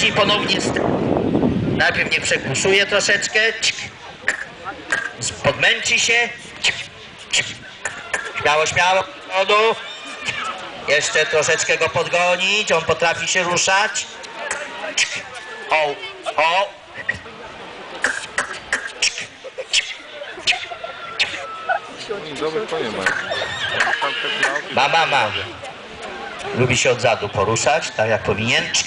później ponownie najpierw nie przekuszuje troszeczkę, podmęci się, śmiało, śmiało, do przodu. jeszcze troszeczkę go podgonić, on potrafi się ruszać, o, o, ma. Ma, ma. Lubi się od zadu poruszać, tak jak powinien. Cik.